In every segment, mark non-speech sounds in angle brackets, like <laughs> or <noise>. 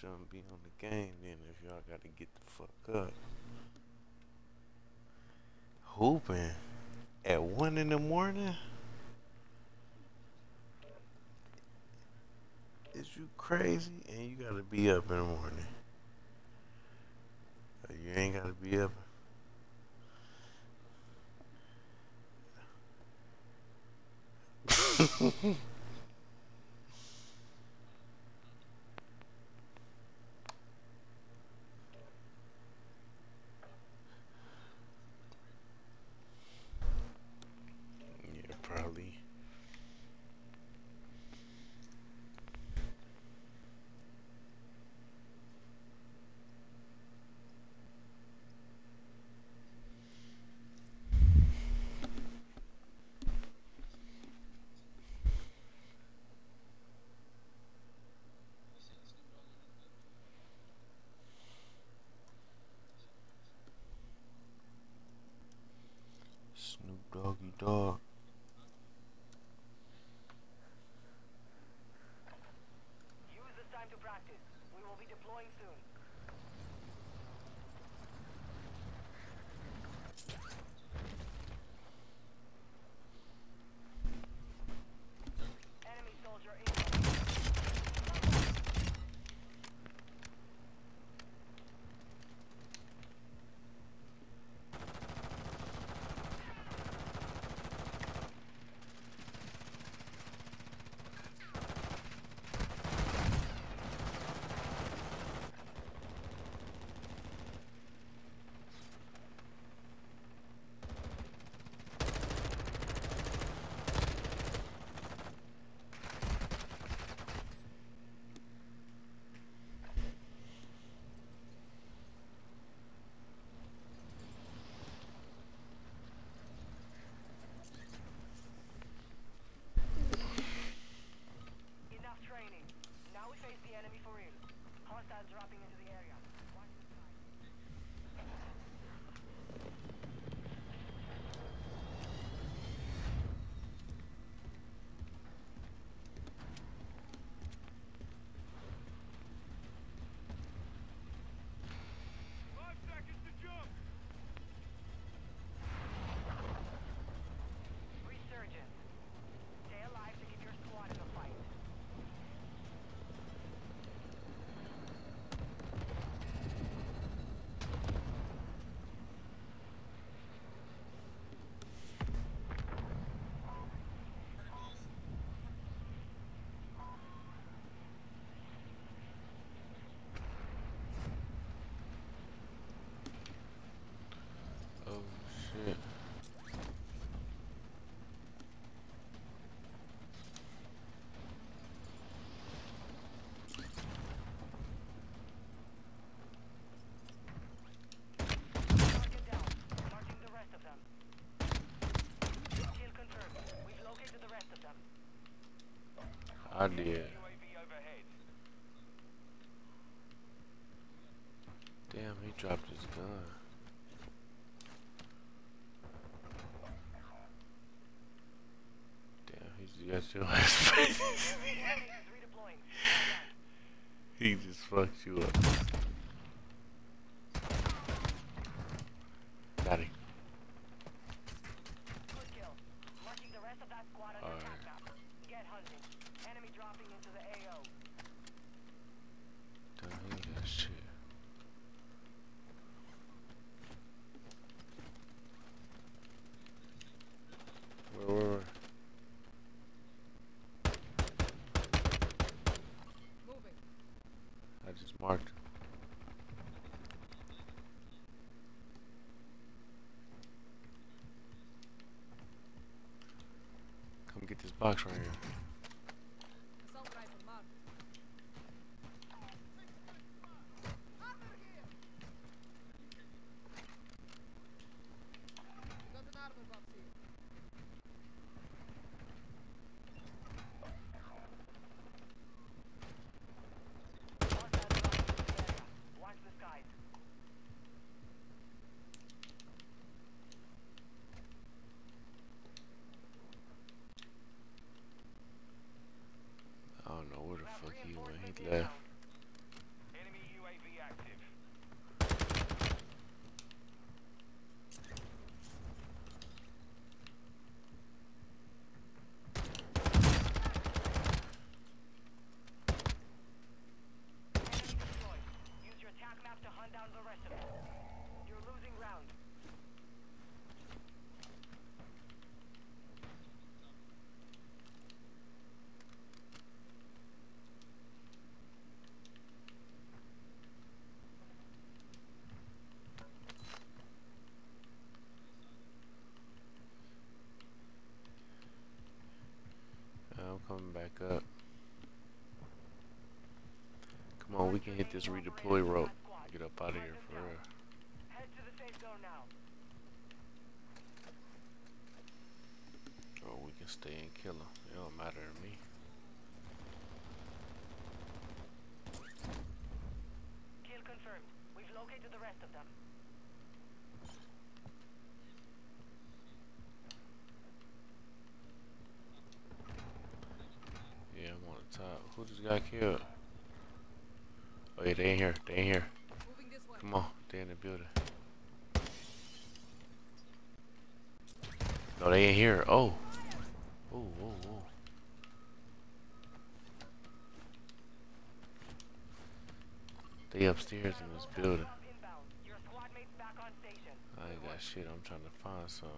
shouldn't be on the game then if y'all gotta get the fuck up. Hooping at one in the morning? Is you crazy? And you gotta be up in the morning. You ain't gotta be up. <laughs> Annie. box right here. The rest of them. You're losing round. I'm coming back up. Come on, we can hit this redeploy rope. Out of here for real. Head to the safe zone now. Or we can stay and kill them. It don't matter to me. Kill confirmed. We've located the rest of them. Yeah, I'm on the top. Who just got killed? Oh yeah, they in here. They in here. Moving this way. Come on, they in the building. No, they in here. Oh. Oh, oh, oh. They upstairs in this building. Up inbound. Your squad mates back on station. I ain't got shit. I'm trying to find some.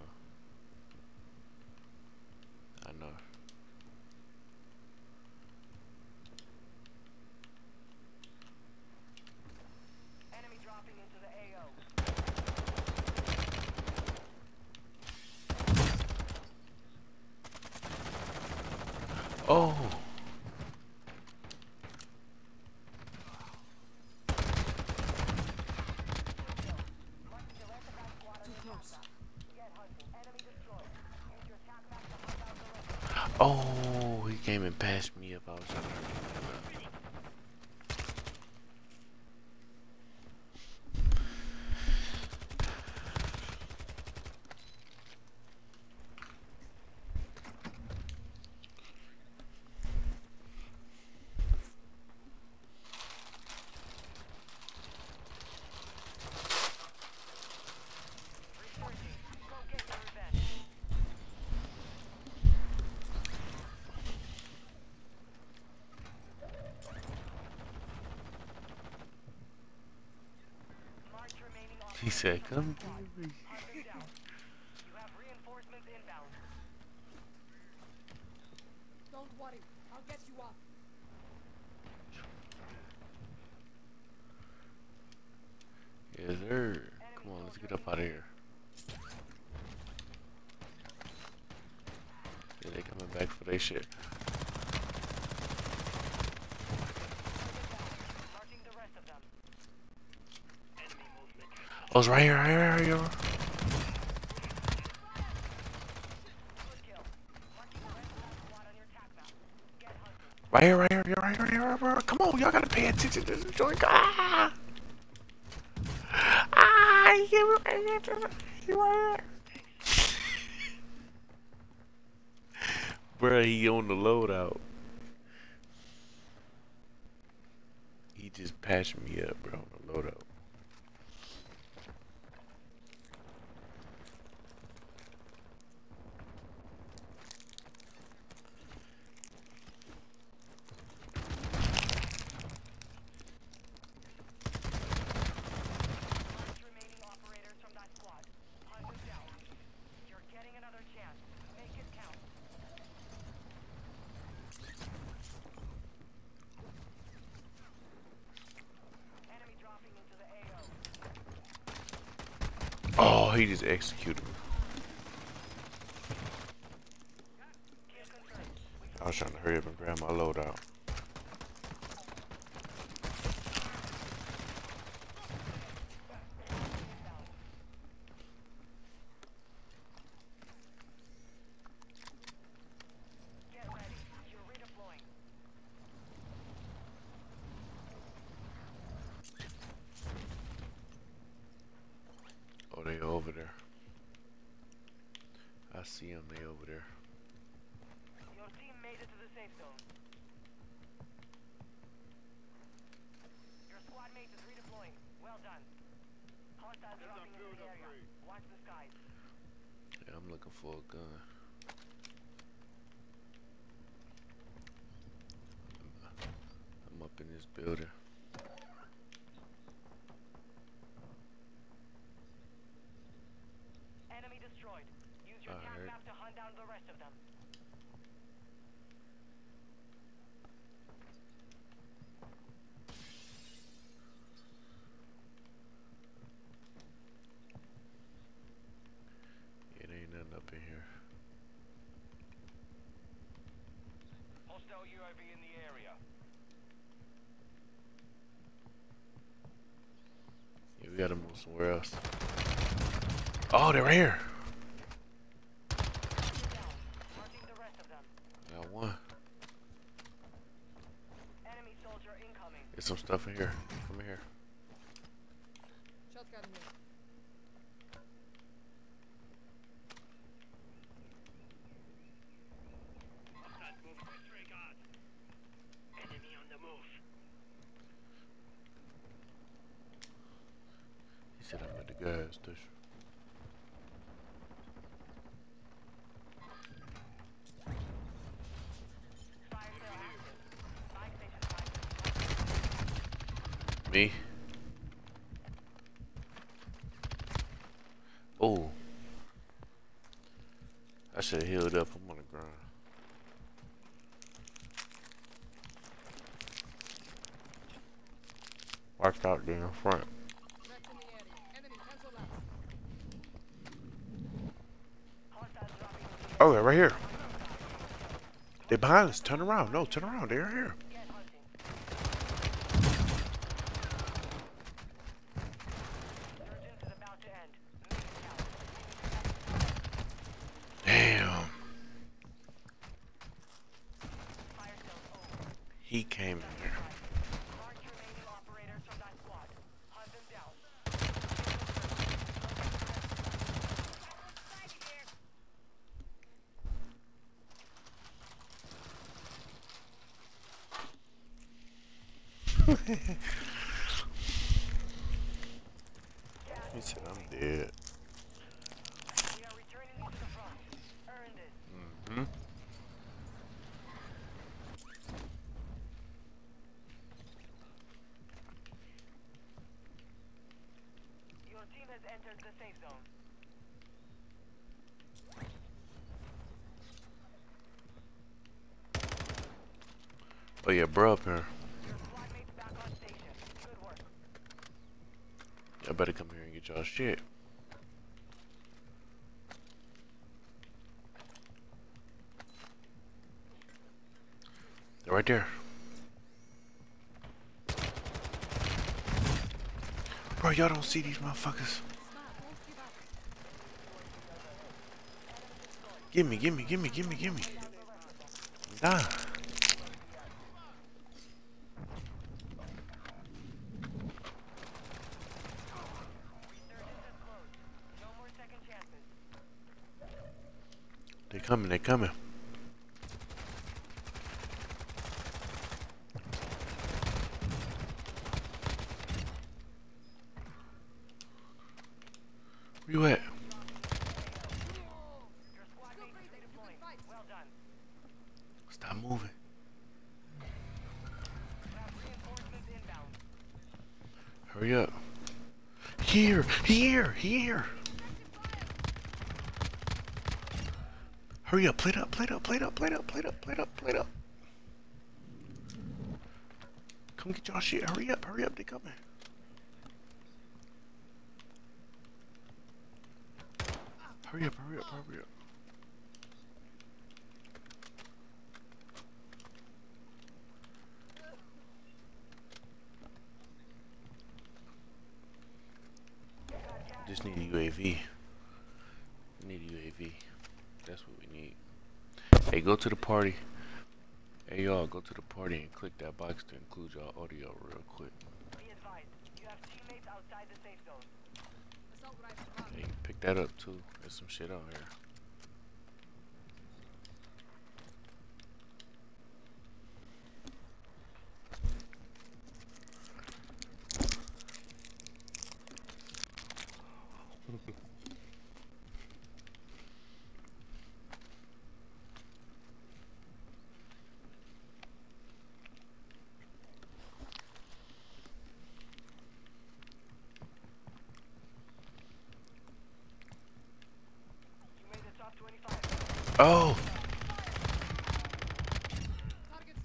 sincero, Oh, right here, right here, right here. Right here, right here, right here, right here, right here. Come on, y'all gotta pay attention to this joint. Ah! Ah! Came right here. He right here. Bruh, he on the loadout. He just patched me up, bro, on the loadout. March remaining operators from that squad. Hunt them down. You're getting another chance. Make it count. Enemy dropping into the AO. Oh, he just executed me. I was trying to hurry up and grab my loadout. gas station. Me? Oh. I should have healed up. I'm on the ground. Watch out there in front. right here. They're behind us. Turn around. No, turn around. They're here. up here. I better come here and get y'all shit. They're right there. Bro, y'all don't see these motherfuckers. Gimme, gimme, gimme, gimme, gimme. Nah. coming, they're coming. up. Hurry up, hurry up, hurry up. Just need a UAV. We need a UAV. That's what we need. Hey, go to the party. Hey, y'all, go to the party and click that box to include y'all. some shit out here. Oh!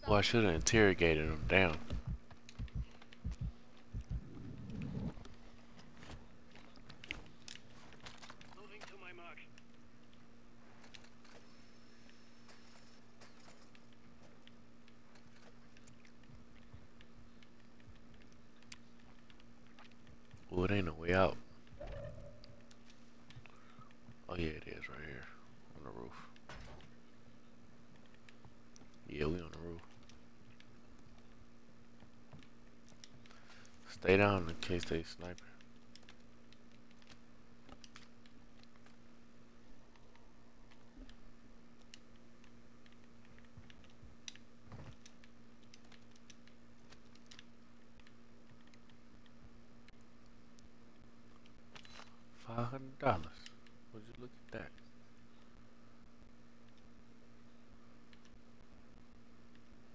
Well, I should have interrogated him down. Moving to my mark. Well, it ain't no way out. Oh yeah, it is right here on the roof. Yeah, we on the roof. Stay they sniper. Five hundred dollars. Would you look at that?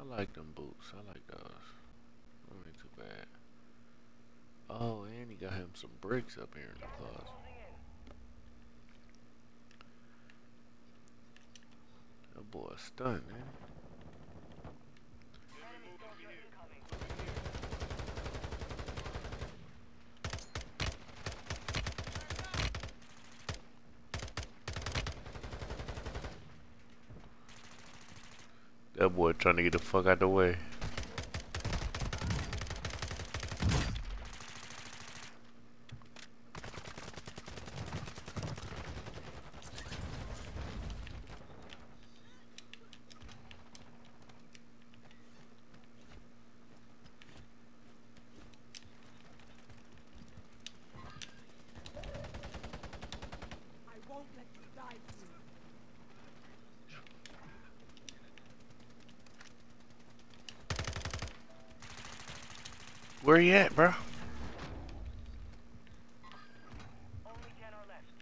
I like them boots. I like those. Them ain't too bad. Oh, and he got him up here in the closet. That boy a stunt, man. That boy trying to get the fuck out the way. Where you at, bro? Only ten are left.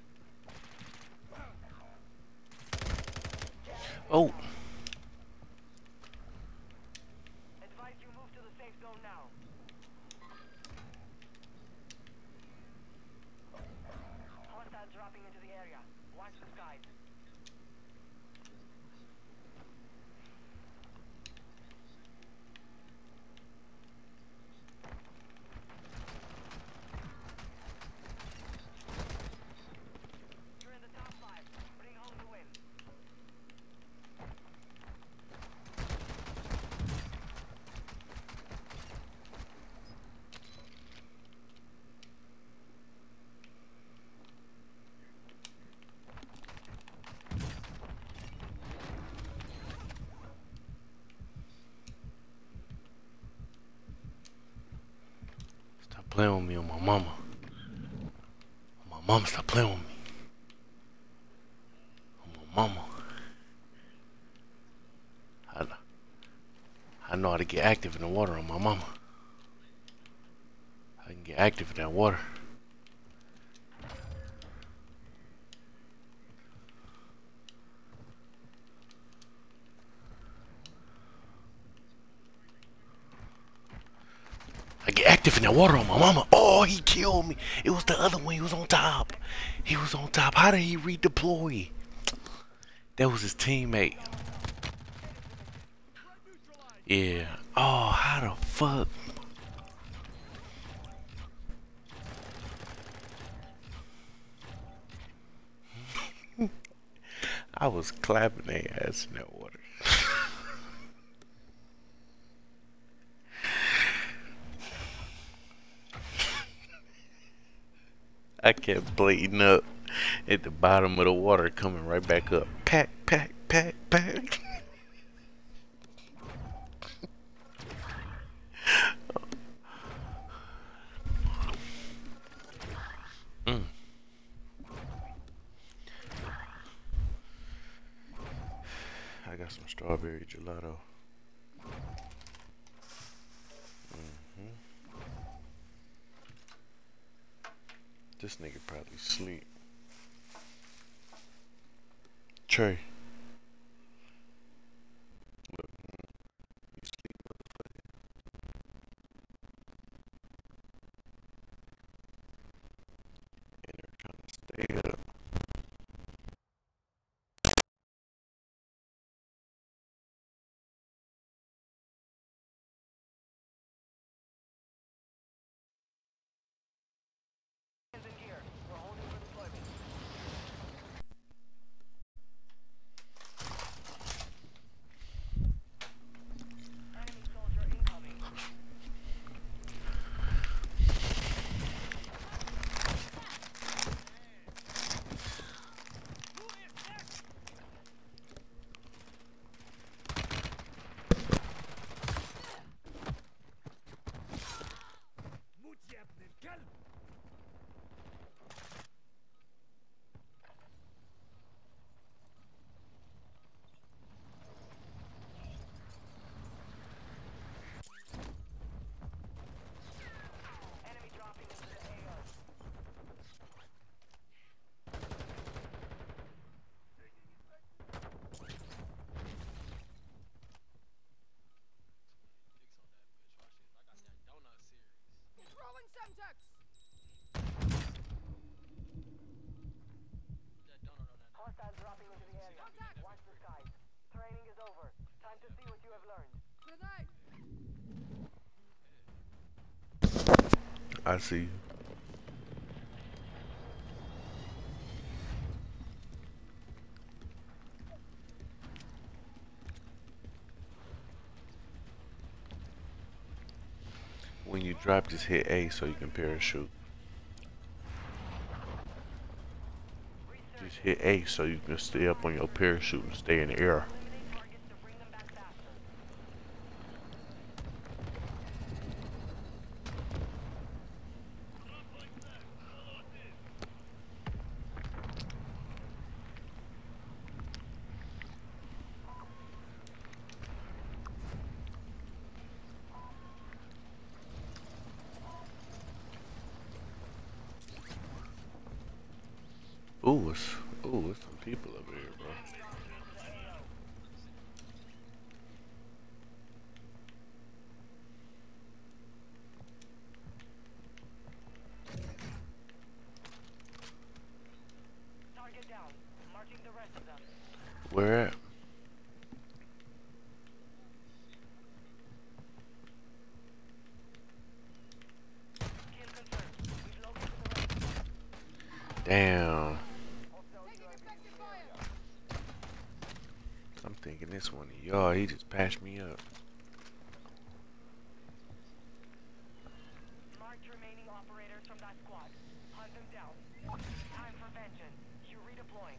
Oh, Advise you move to the safe zone now. Hostiles dropping into the area. Watch the skies. You're in the top five. Bring home the win. stop playing with me on my mama. On my mama, stop playing with me. On my mama. I, I know how to get active in the water on my mama. I can get active in that water. I get active in that water on my mama. Oh, he killed me. It was the other one. He was on top. He was on top. How did he redeploy? That was his teammate. Yeah. Oh, how the fuck? <laughs> I was clapping their ass in that water. <laughs> I kept bleeding up at the bottom of the water, coming right back up. Pack, pack, pack, pack. I see you. When you drop, just hit A so you can parachute. Just hit A so you can stay up on your parachute and stay in the air. deploying.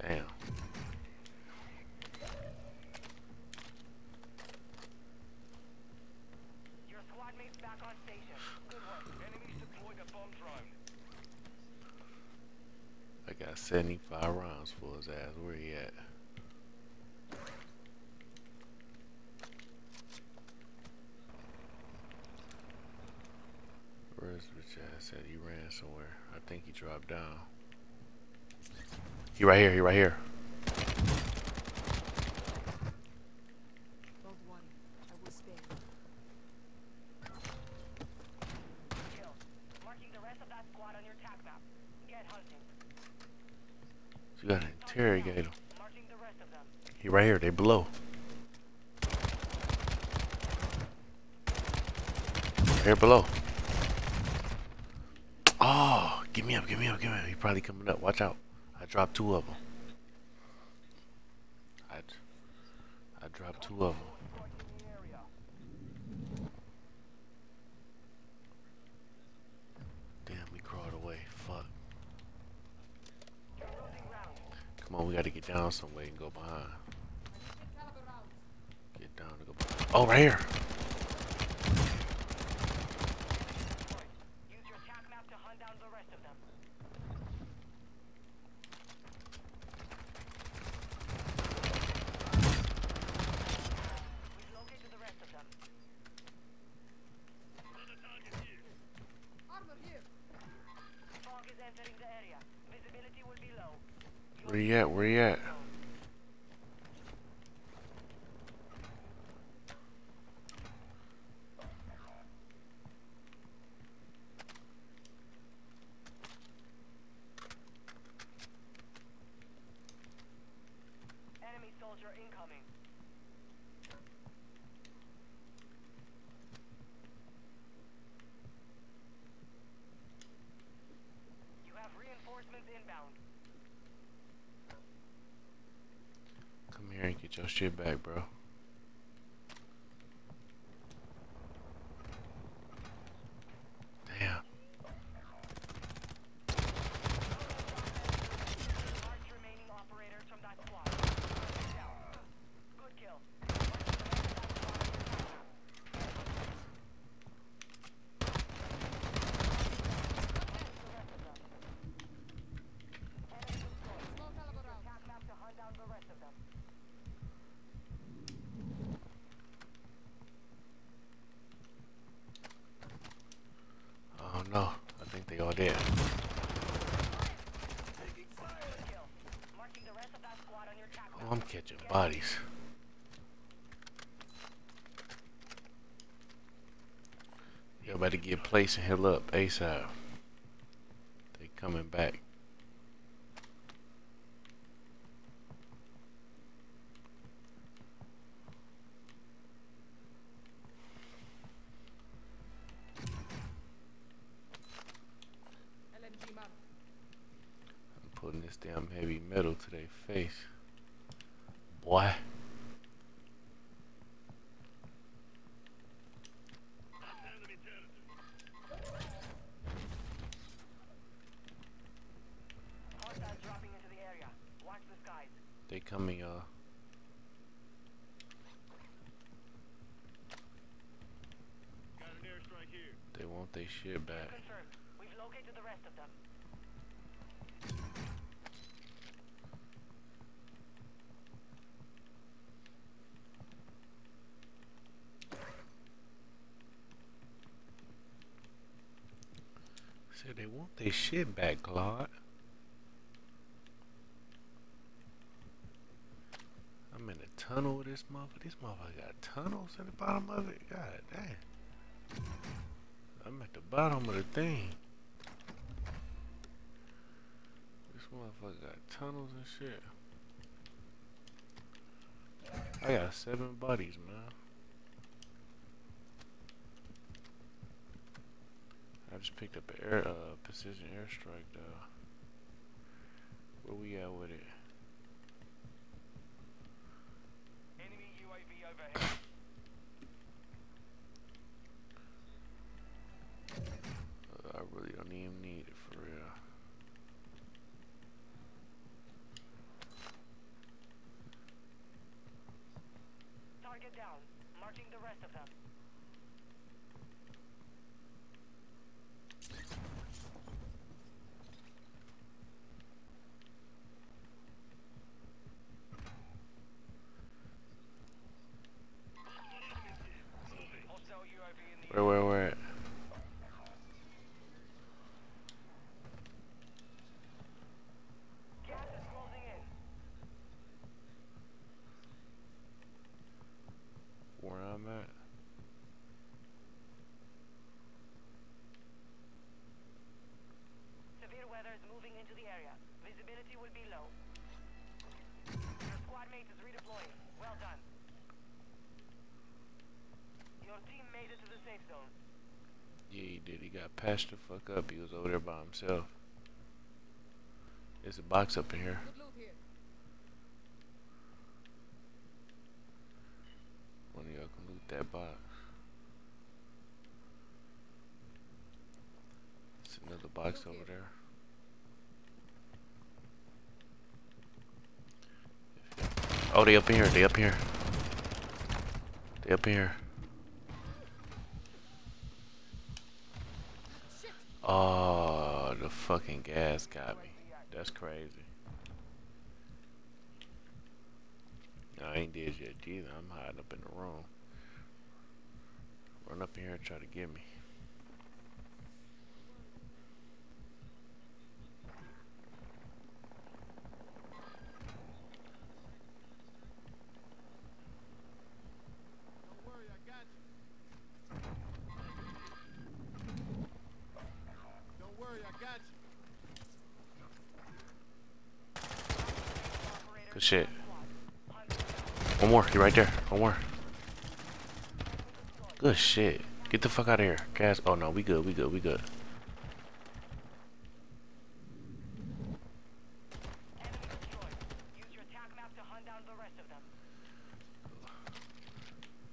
Damn. Your squad mate's back on station. Good work. Enemies deployed a bomb drone. I got 70 He right here, he right here. two of them. shit back, bro. About to get placed and heal up ASAP. They coming back. LMG. I'm putting this damn heavy metal to their face. Boy. Hostiles dropping into the area. Watch the skies. They coming, y'all. Got an airstrike here. They want their shit back. Confirmed. We've located the rest of them. Said they want their shit back, Claude. I'm in a tunnel with this motherfucker. This motherfucker got tunnels at the bottom of it. God damn. I'm at the bottom of the thing. This motherfucker got tunnels and shit. I got seven bodies, man. I just picked up an air, uh, precision airstrike though. Where we at with it? Enemy UAV overhead. Uh, I really don't even need it for real. Target down. Marking the rest of them. Hostile UAV in the Where, where, where? at? Gas is closing in. Where I'm at? Severe weather is moving into the area. Visibility will be low. Your squad mate is redeploying. Well done. Your team made it to the safe zone. Yeah, he did. He got patched the fuck up. He was over there by himself. There's a box up in here. Good loot here. One of y'all can loot that box. There's another box over there. Oh, they up here. They up here. They up here. Oh, the fucking gas got me. That's crazy. I ain't dead yet either. I'm hiding up in the room. Run up in here and try to get me. Don't worry, I got you. Don't worry, I got you. Good shit. One more. You're right there. One more. Good shit. Get the fuck out of here. Gas. Oh no, we good. We good. We good.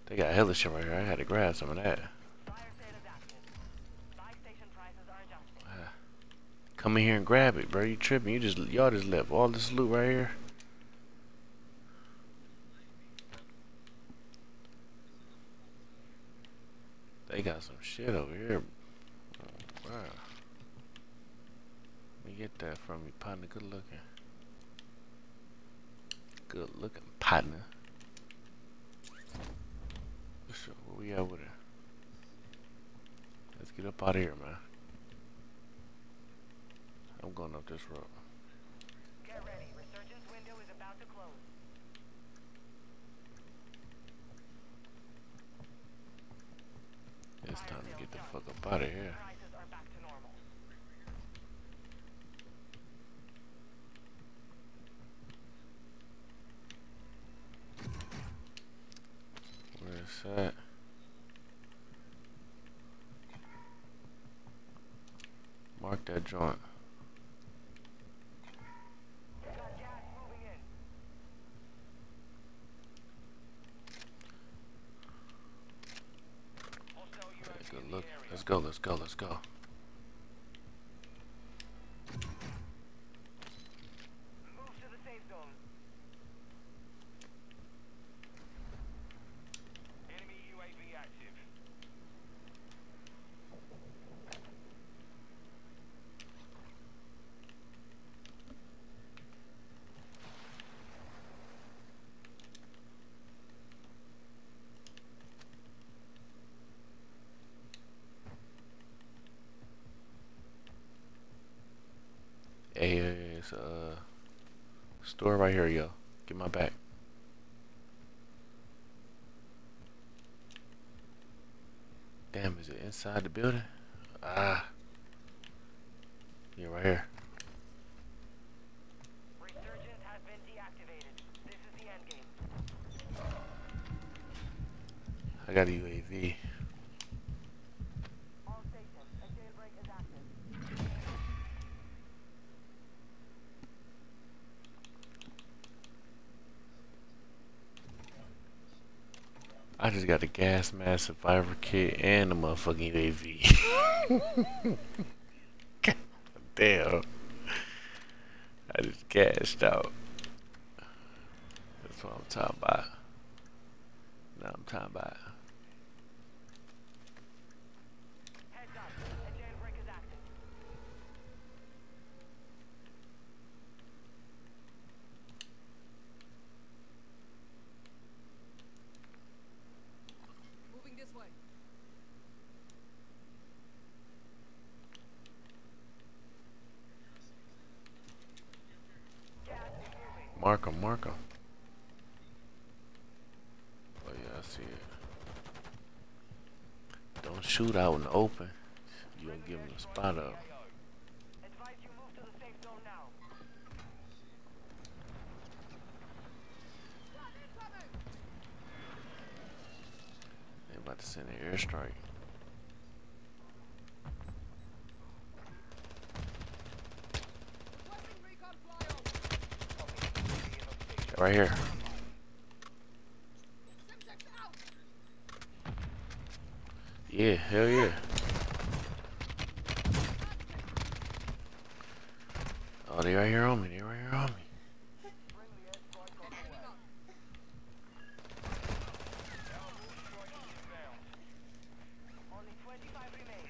They got hella shit right here. I had to grab some of that. Adjusting. Come in here and grab it, bro. You tripping? You just y'all just left all this loot right here. They got some shit over here. Oh, wow. Let me get that from you, partner. Good looking. Good looking, partner. So, where we at with it? Let's get up out of here, man. I'm going up this road. Get ready. Resurgence window is about to close. It's time to get the fuck up out of here. Where's that? Mark that joint. Got gas moving in. Hostile Take UAV a in look. the area. Let's go, go, let's go. Move to the safe zone. Enemy UAV active. Hey, it's a uh, store right here, yo. Get my back. Damn, is it inside the building? Ah. Yeah, right here. Resurgence has been deactivated. This is the end game. I got a UAV. All stations, a jailbreak is active. I just got a gas mask, survivor kit, and a motherfucking UAV. God <laughs> damn. I just cashed out. That's what I'm talking about. Now I'm talking about. Heads up, a jailbreak is active. Moving this way. Gas is moving. Mark 'em, mark 'em. Oh yeah, I see it. Don't shoot out in the open. You don't give them a spot up. Advise you move to the safe zone now. They about to send an airstrike. Requesting recon flyover. Right here. Semtex out. Yeah, hell yeah. Oh, they right here on me. They right here on me. Heading up. Only 25 remain.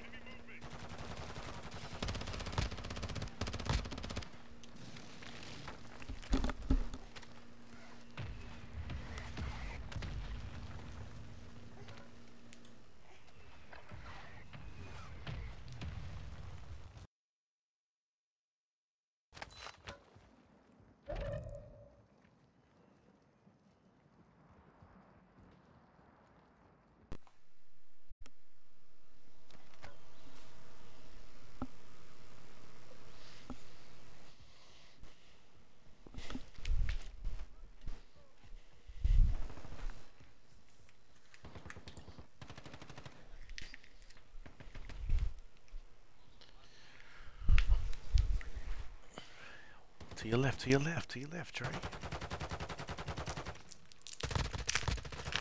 To your left, to your left, to your left, Trey.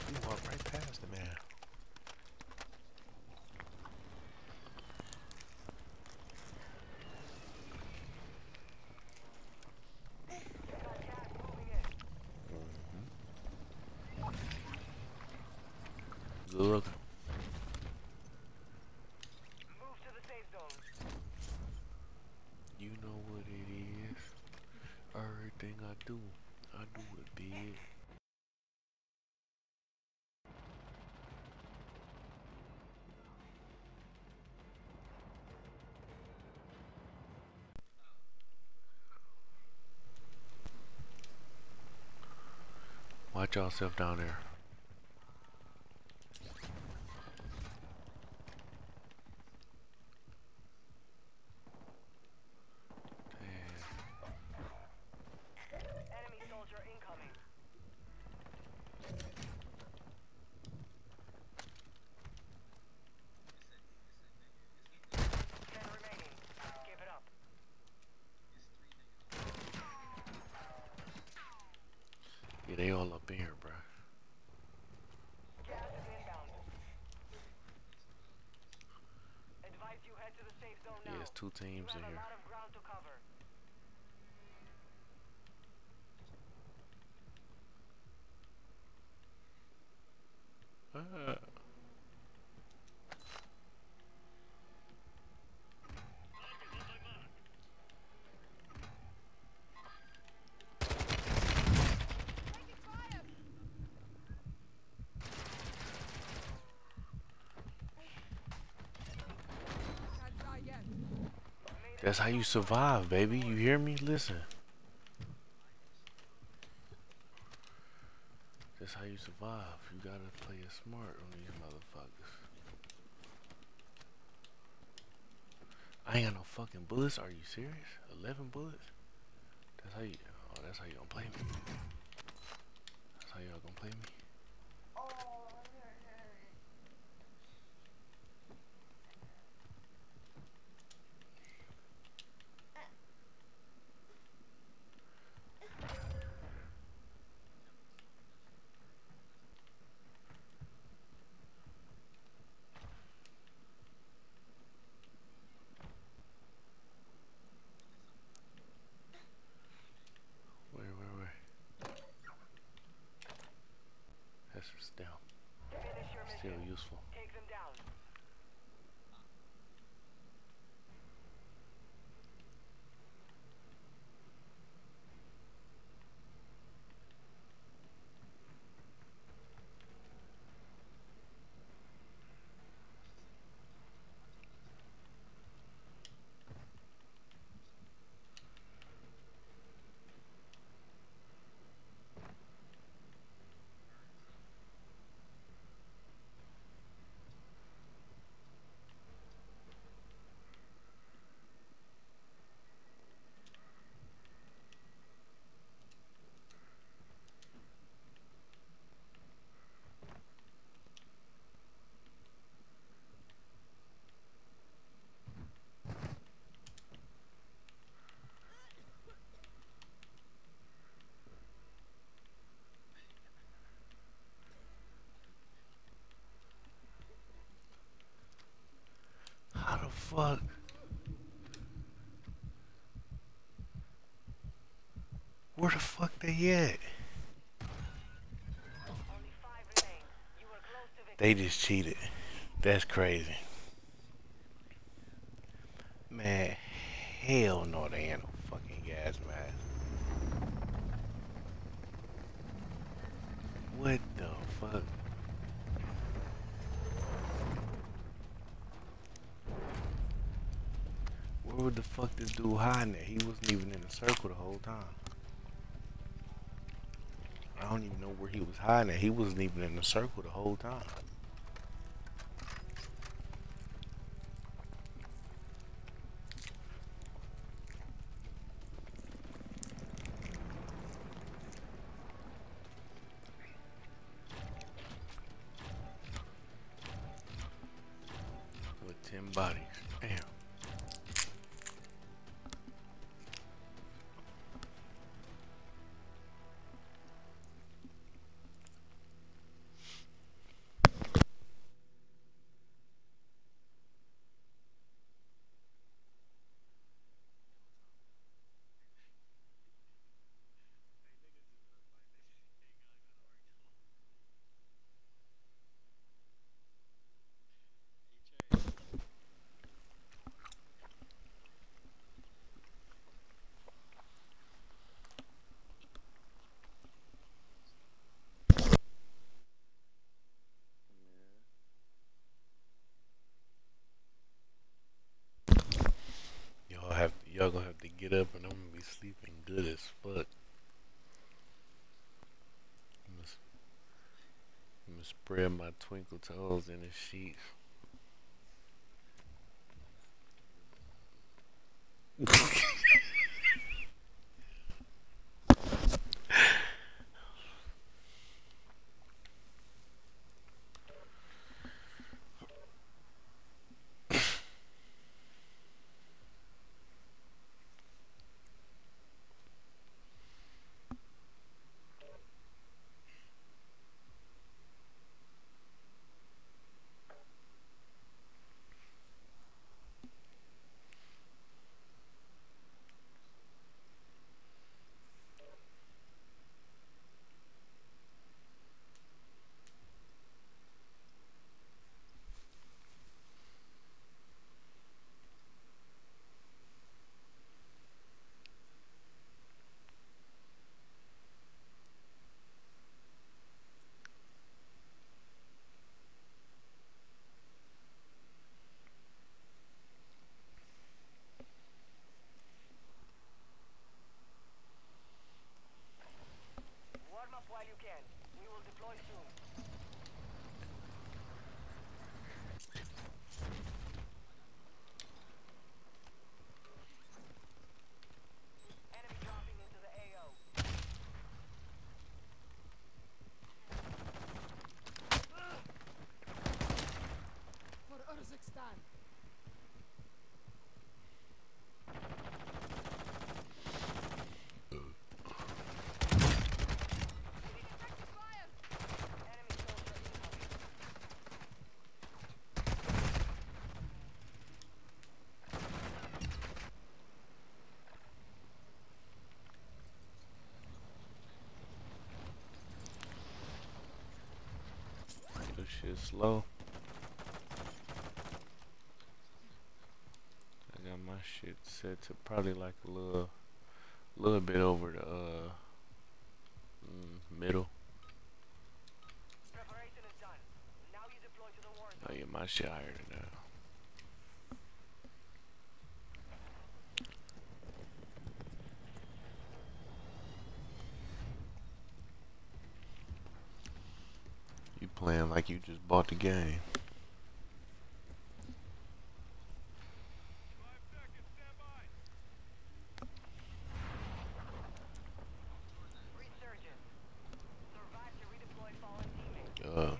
You walk right past the man. Got gas moving in. Good looking. Move to the safe zone. You know what it is. Everything I do, I do it big. Watch yourself down there. two teams You in have a here. lot of ground to cover. Ah. Taking fire! Can't die yet. That's how you survive, baby. You hear me? Listen. That's how you survive. You gotta play it smart on these motherfuckers. I ain't got no fucking bullets. Are you serious? 11 bullets? That's how you. Oh, that's how you gonna play me. That's how y'all gonna play me. Where, where, where? That's still, Finish your still mission. useful. Take them down. How the fuck? Where the fuck they at? They just cheated. That's crazy. Man, hell no, they ain't no fucking gas mask. What the fuck? Where would the fuck hiding at? He wasn't even in the circle the whole time. I don't even know where he was hiding. He wasn't even in the circle the whole time. Good as fuck. I'm gonna, I'm gonna spread my twinkle toes in the sheets. Shit slow. I got my shit set to probably like a little, little bit over the uh, mm, middle. Preparation is done. Now you deploy to the war Oh yeah, my shit higher than that. You playing like you just bought the game. Uh, mm,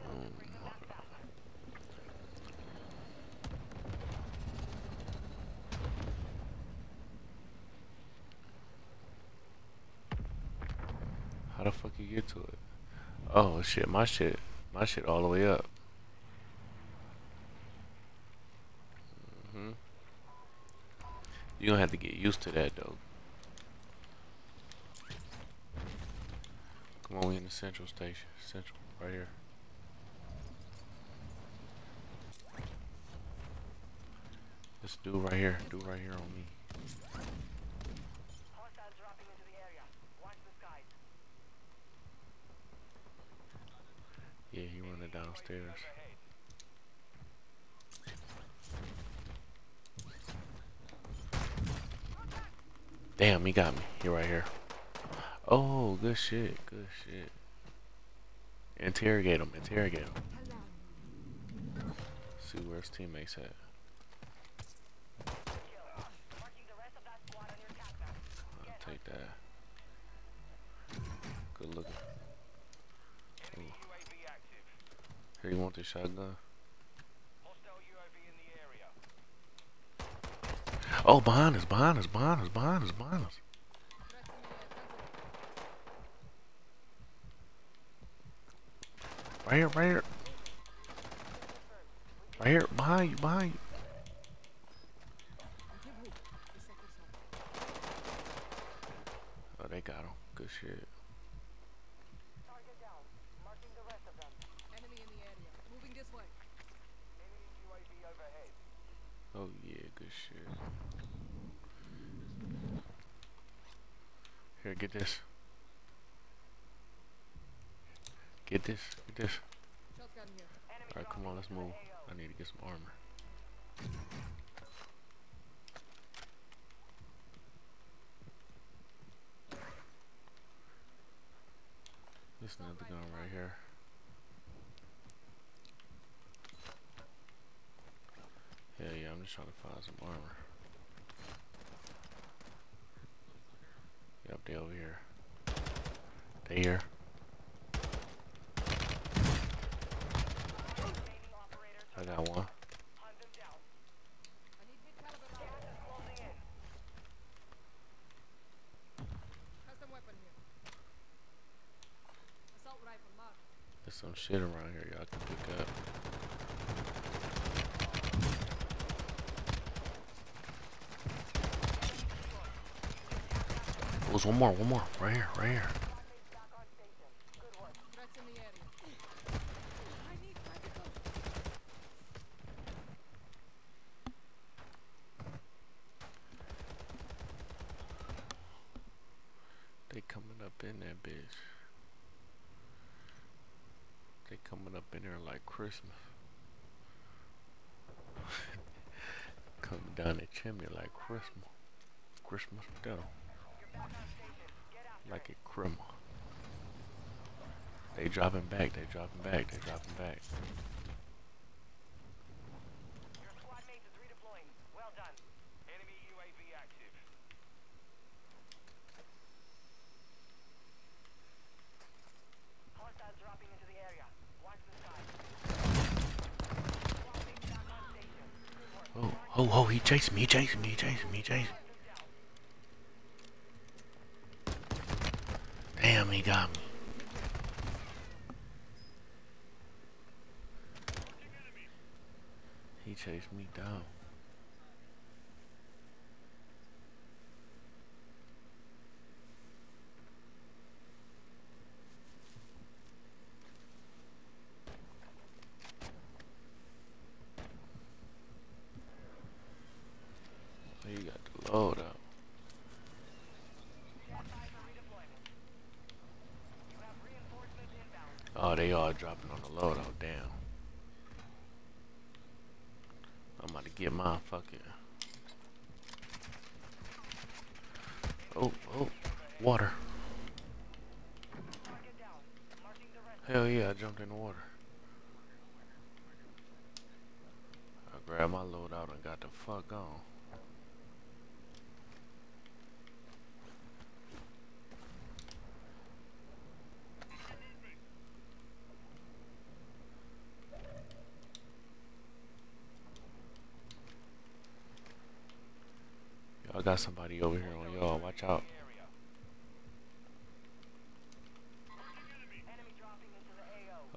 how the fuck you get to it? Oh shit, my shit, my shit all the way up. hmm You gonna have to get used to that though. Come on, we in the central station. Central, right here. This dude right here. Dude right here on me. Hostiles dropping into the area. Watch the skies. Yeah, he downstairs. Damn, he got me. He right here. Oh, good shit. Good shit. Interrogate him. Interrogate him. See where his teammates at. I'll take that. Good looking. Enemy UAV Here, you want this shotgun? Hostile UAV in the area. Oh, behind us, behind us, behind us, behind us, behind us. Right here, right here. Right here, behind you, behind you. Oh, they got him. Good shit. Target down. Marking the rest of them. Enemy in the area. Moving this way. Enemy UAV overhead. Oh yeah, good shit. Here, get this. Get this. Get this. Shotgun here. Enemy Alright, come dropping on, let's into the move. AO. I need to get some armor. This another gun right here. Yeah, yeah, I'm just trying to find some armor. Yep, they over here. They here. Remaining operators I got one. hunt them down. I need mid caliber Gas rounds. is closing in. Custom weapon here. Assault rifle mark. There's some shit around here y'all can pick up. Oh, There's one more, one more, right here, right here. They coming up in that bitch. They coming up in there like Christmas. <laughs> coming down the chimney like Christmas. Christmas after Like a criminal. They dropping back, they dropping back, they dropping back. Your squadmate is redeploying. Well done. Enemy UAV active. Hostiles dropping into the area. Watch the skies. Squadmates back on station. Good work. Oh, oh, oh, he chasing me, chasing me, chasing me, chasing me. Damn, he got me. He chased me down. Oh, they all dropping on the load. Oh, damn. I'm about to get my fucking. Oh, oh, water. Target down. Marking the rest. Hell yeah, I jumped in the water. I grabbed my load out and got the fuck on. Y'all got somebody over here on y'all. Watch out.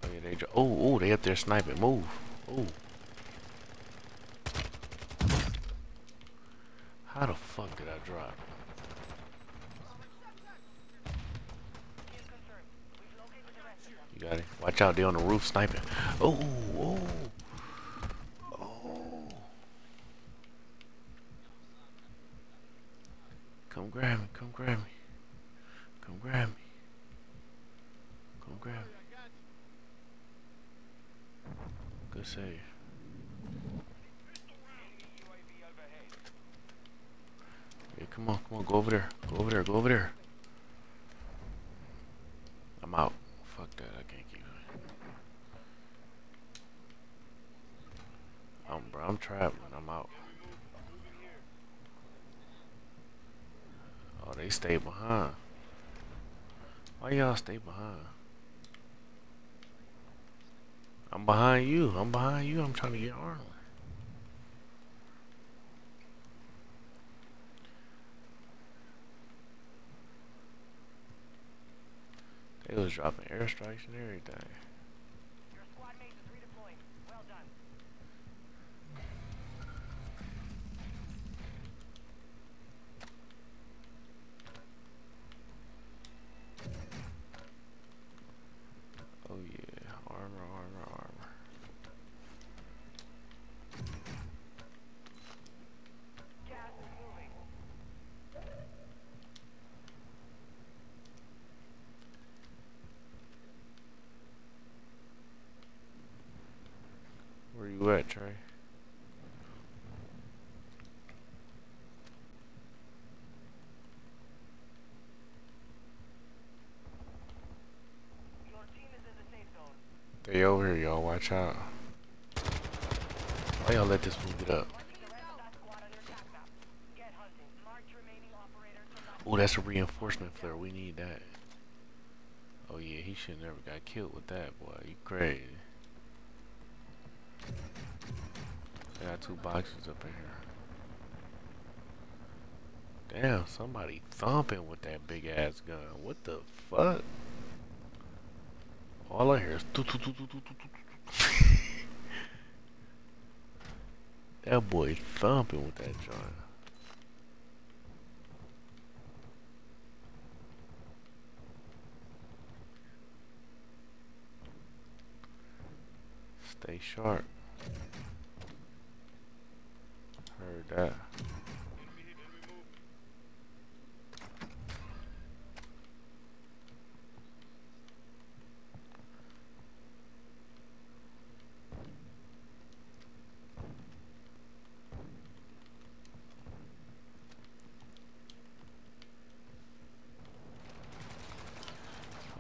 Oh yeah, they. Oh, oh, they up there sniping. Move. Oh. How the fuck did I drop? You got it. Watch out, they on the roof sniping. Oh, oh. Come grab me. Come grab me. Come grab me. Come grab me. I got you. Good save. UAV overhead. Yeah, come on, come on, go over there. Go over there, go over there. I'm out. Fuck that, I can't keep it. I'm, bro, I'm traveling, I'm out. Oh, they stay behind. Why y'all stay behind? I'm behind you. I'm behind you. I'm trying to get Arnold. They was dropping airstrikes and everything. Your squad mate is redeploying. Well done. Oh yeah, armor, armor, armor. Gas is moving. Where you Trey? They over here, y'all. Watch out. Why y'all let this move get up? Oh, that's a reinforcement flare. We need that. Oh yeah, he should never got killed with that, boy. You crazy. I got two boxes up in here. Damn, somebody thumping with that big ass gun. What the fuck? All I hear is doo- doo- doo-. That boy thumping with that joint. Stay sharp. That.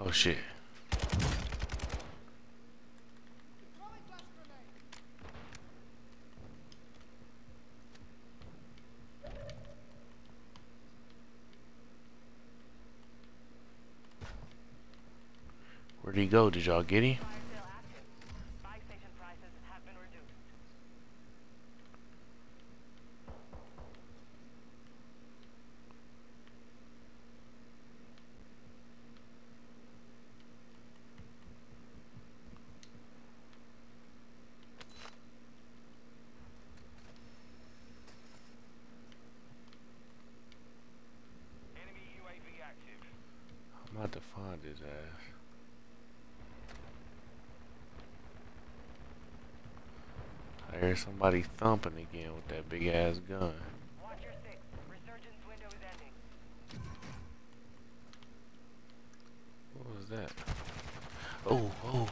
Oh shit. Where'd he go? Did y'all get him? fire sale active. Buy station prices have been reduced. Enemy UAV active. I'm about to find his ass. Hear somebody thumping again with that big ass gun. Watch your six. Resurgence window is ending. What was that? Oh, oh.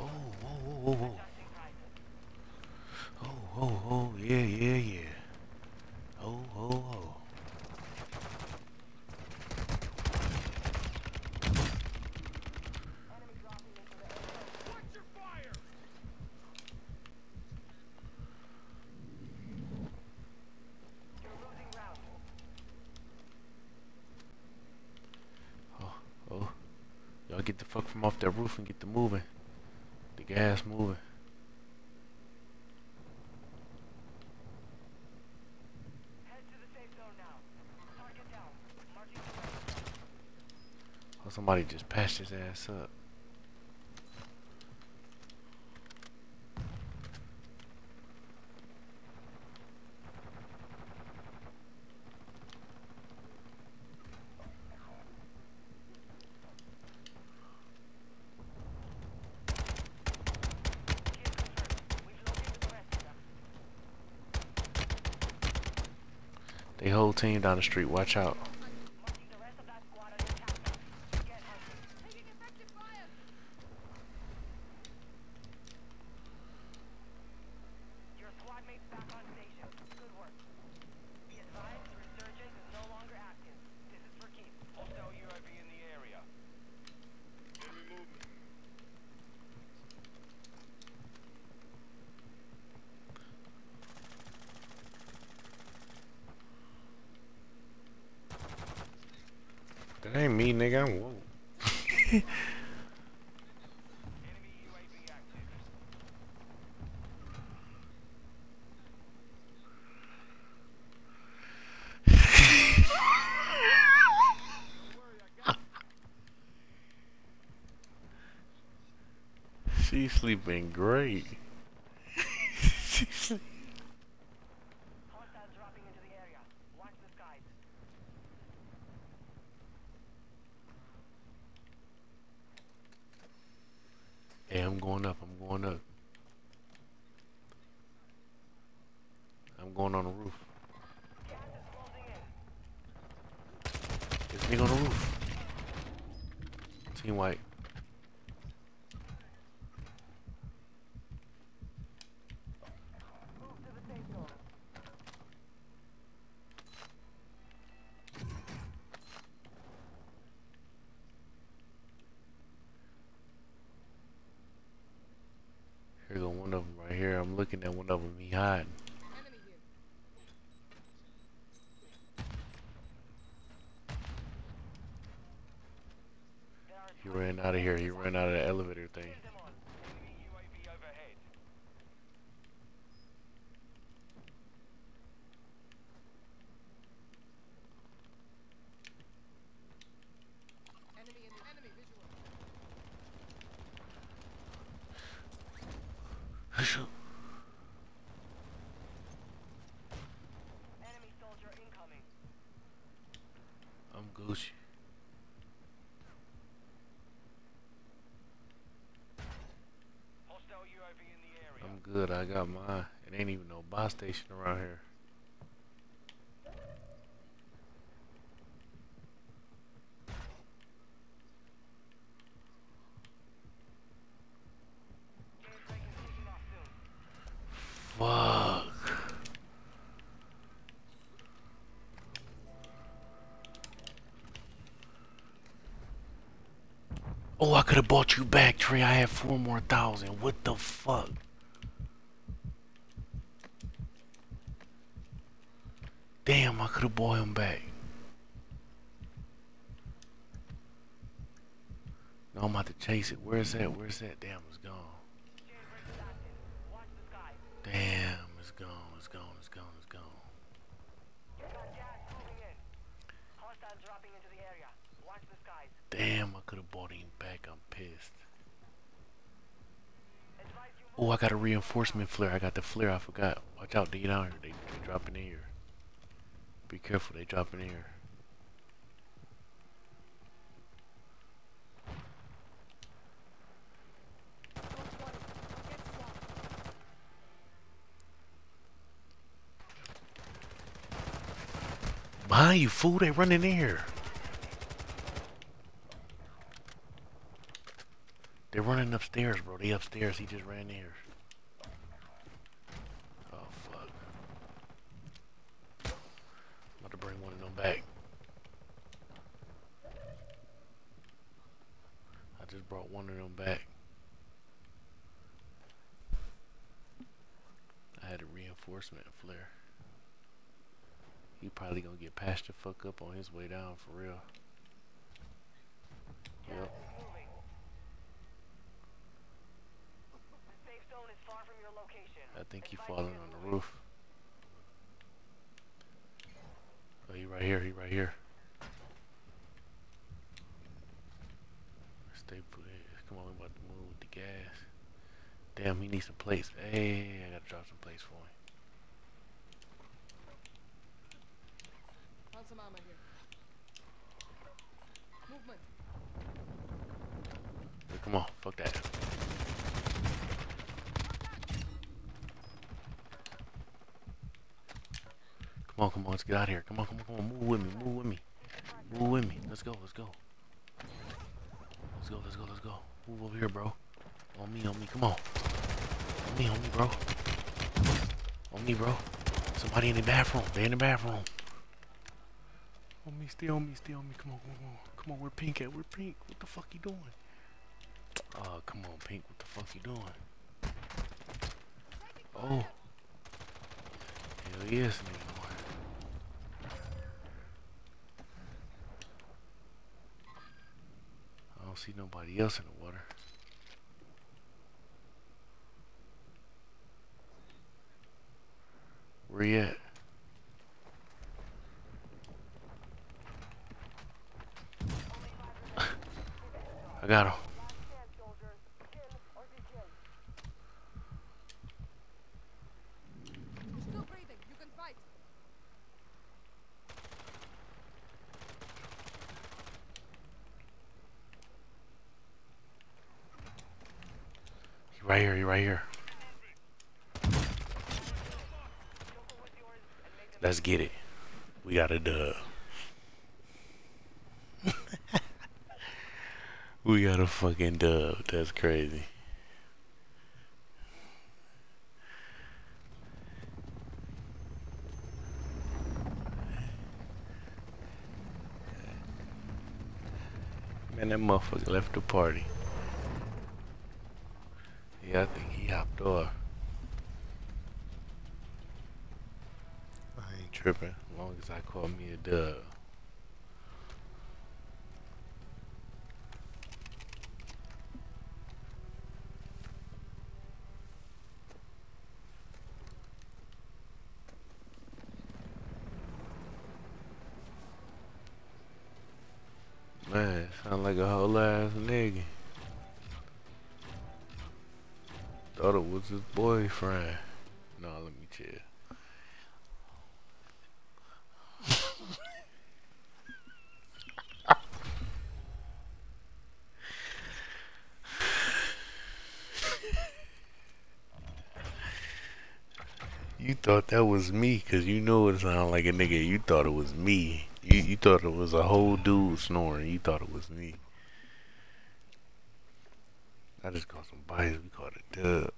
Oh, whoa, whoa, whoa, whoa. Oh, oh, oh, yeah, yeah, yeah. Oh, oh, oh. Oh, y'all get the fuck from off that roof and get the moving. The gas moving. Oh, somebody just patched his ass up. Kill confirmed. We've located the rest of them. They whole team down the street. Watch out. Marking the rest of that squad on your attack map. Get hunting. Taking effective fire. Your squad mates back on station. Good work. Be advised, resurgence is no longer active. This is for keeps. Hostile UAV in the area. Enemy movement. That ain't me, nigga. Whoa. <laughs> She's sleeping great. She's sleep- Hostiles dropping into the area. Watch the skies. Hey, I'm going up. I'm going up. I'm going on the roof. Gas is closing in. There's me on the roof. Team white. Move to the safe zone. Here go one of them right here. I'm looking at one of them. He hiding. Enemy here. There are He ran out of here. He ran out of the elevator thing. them all. Enemy UAV overhead. Enemy in the enemy visual. Enemy soldier incoming. I'm Gucci. Hostile UAV in the area. I'm good. I got mine. It ain't even no buy station around here. Fuck. Oh, I could have bought you back, Trey. I had four more thousand. What the fuck? Damn, I could have bought him back. No, I'm about to chase it. Where's that? Where's that? Damn, it's gone. Damn, it's gone. It's gone. It's gone. It's gone. Damn, I could have bought him back. I'm pissed. Oh, I got a reinforcement flare. I got the flare. I forgot. Watch out, they here. They, they dropping in here. Be careful, they dropping in here. Behind you, fool. They running in here. They running upstairs, bro. They upstairs. He just ran in here. Oh fuck. I'm about to bring one of them back. I just brought one of them back. I had a reinforcement flare. He probably gonna get patched the fuck up on his way down for real. Yep. Moving. The safe zone is far from your location. I think he's falling on the roof. Oh, he right here. He right here. Stay put. Come on, we about to move with the gas. Damn, he needs some plates. Hey, I gotta drop some plates for him. Armor here. Movement. Come on, fuck that. Come on, come on, let's get out of here. Come on, come on, come on, move with me, move with me. Move with me. Let's go, let's go. Let's go, let's go, let's go. Move over here, bro. On me, on me, come on. On me, on me, bro. On me, bro. Somebody in the bathroom. They in the bathroom. On me, stay on me, stay on me. Come on, come on, come on. Where Pink at? Where Pink? What the fuck you doing? Oh, come on, Pink. What the fuck you doing? Oh. Hell yes, nigga. I don't see nobody else in the water. Where you at? I got him. Last stand, soldiers. Kill or be killed. You're still breathing. You can fight. He right here, he right here. Joker was yours and make them Let's get it. We got a dub. <laughs> we got a fucking dub. That's crazy. Man, that motherfucker left the party. I think he hopped off. I ain't tripping. As long as I call me a dub. Man, sound like a whole ass Thought it was his boyfriend. No, let me chill. You thought that was me, cause you know it sounded like a nigga. You thought it was me. You you thought it was a whole dude snoring. You thought it was me. I just caught some bites. We caught a dub.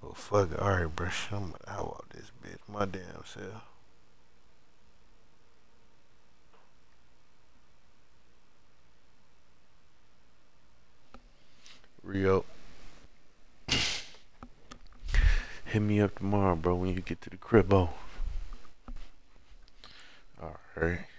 Well, fuck it. Alright, bro. I'm out this bitch. My damn self. Rio. Hit me up tomorrow, bro, when you get to the cribbo. Alright.